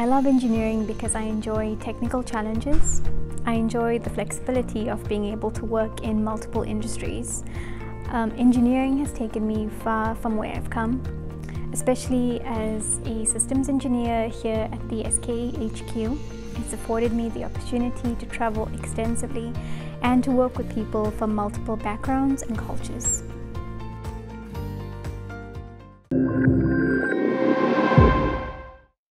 I love engineering because I enjoy technical challenges. I enjoy the flexibility of being able to work in multiple industries. Um, engineering has taken me far from where I've come, especially as a systems engineer here at the SKA HQ. It's afforded me the opportunity to travel extensively and to work with people from multiple backgrounds and cultures.